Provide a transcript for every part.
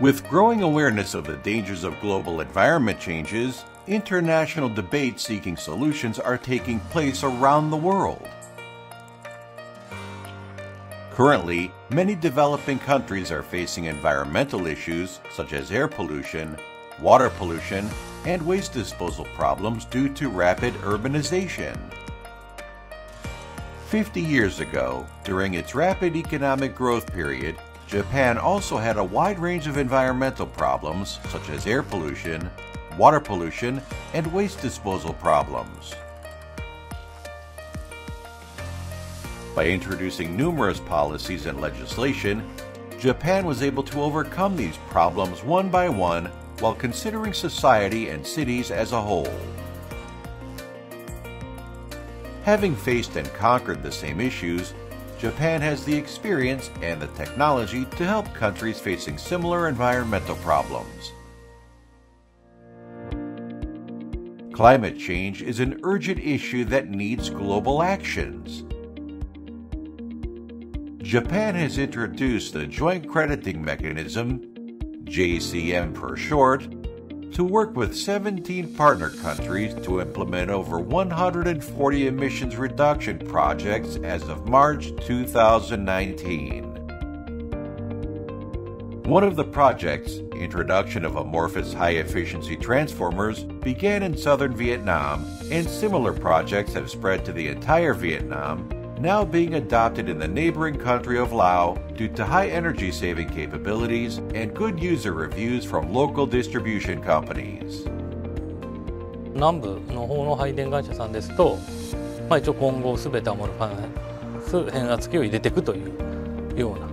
With growing awareness of the dangers of global environment changes, international debates seeking solutions are taking place around the world. Currently, many developing countries are facing environmental issues such as air pollution, water pollution, and waste disposal problems due to rapid urbanization. 50 years ago, during its rapid economic growth period, Japan also had a wide range of environmental problems such as air pollution, water pollution, and waste disposal problems. By introducing numerous policies and legislation, Japan was able to overcome these problems one by one while considering society and cities as a whole. Having faced and conquered the same issues, Japan has the experience and the technology to help countries facing similar environmental problems. Climate change is an urgent issue that needs global actions. Japan has introduced the Joint Crediting Mechanism, JCM for short, to work with 17 partner countries to implement over 140 emissions reduction projects as of March 2019. One of the projects, introduction of amorphous high efficiency transformers, began in southern Vietnam, and similar projects have spread to the entire Vietnam now being adopted in the neighboring country of Laos due to high energy saving capabilities and good user reviews from local distribution companies. 南部の方の配電会社さんですと、まあ、一応今後全てアモルファンス変圧器を入れていくというような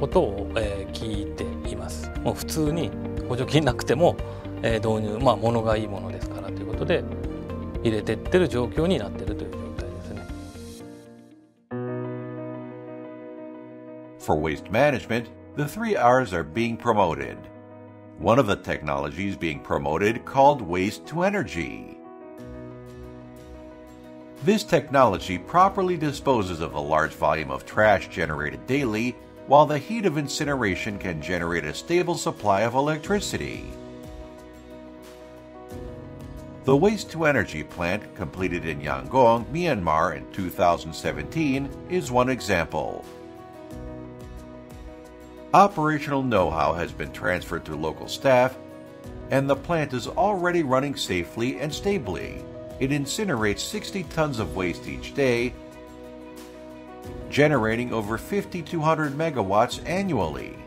ことを、えー、聞いていますもう普通に補助金なくても、えー、導入まあ物がいいものですからということで入れていってる状況になっているという For waste management, the three R's are being promoted. One of the technologies being promoted called waste to energy. This technology properly disposes of a large volume of trash generated daily, while the heat of incineration can generate a stable supply of electricity. The waste to energy plant completed in Yangon, Myanmar in 2017 is one example. Operational know-how has been transferred to local staff, and the plant is already running safely and stably. It incinerates 60 tons of waste each day, generating over 5,200 megawatts annually.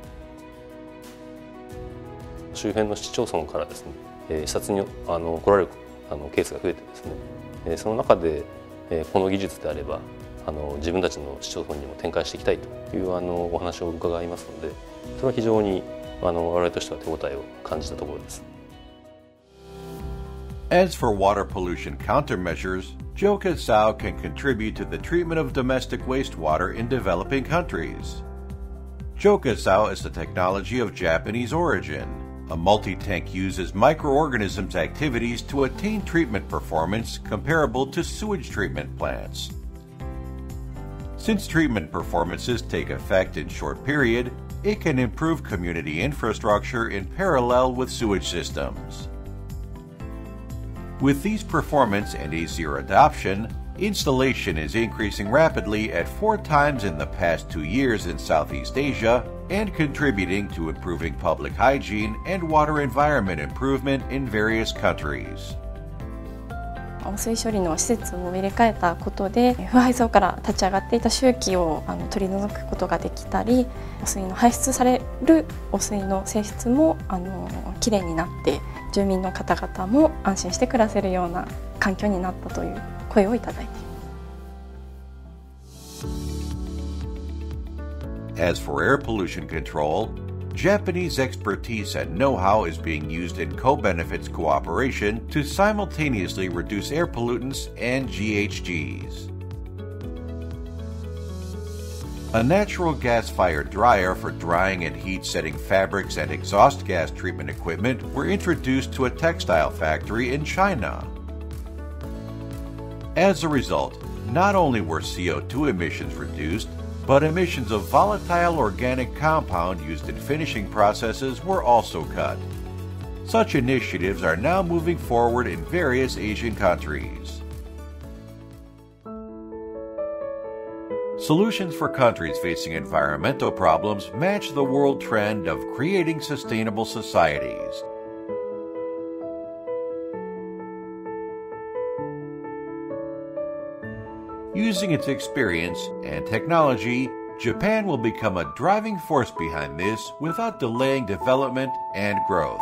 周辺の市町村からですね、えー、視察にあの来られるあのケースが増えてですね、えー、その中で、えー、この技術であれば あの自分たちの市町村にも展開していきたいというあのお話を伺いますのでそれは非常にあの我々としては手応えを感じたところです。As for water pollution countermeasures, Johkasou can contribute to the treatment of domestic wastewater in developing countries. Johkasou is a technology of Japanese origin. A multi tank uses microorganisms' activities to attain treatment performance comparable to sewage treatment plants. Since treatment performances take effect in short period, it can improve community infrastructure in parallel with sewage systems. With these performance and easier adoption, installation is increasing rapidly at four times in the past two years in Southeast Asia and contributing to improving public hygiene and water environment improvement in various countries. 汚水処理の施設を入れ替えたことで腐敗層から立ち上がっていた周期をあの取り除くことができたり汚水の排出される汚水の性質もあのきれいになって住民の方々も安心して暮らせるような環境になったという声をいただいています。As for air pollution control, Japanese expertise and know how is being used in co benefits cooperation to simultaneously reduce air pollutants and GHGs. A natural gas fired dryer for drying and heat setting fabrics and exhaust gas treatment equipment were introduced to a textile factory in China. As a result, not only were CO2 emissions reduced, but emissions of volatile organic compound used in finishing processes were also cut. Such initiatives are now moving forward in various Asian countries. Solutions for countries facing environmental problems match the world trend of creating sustainable societies. Using its experience and technology, Japan will become a driving force behind this without delaying development and growth.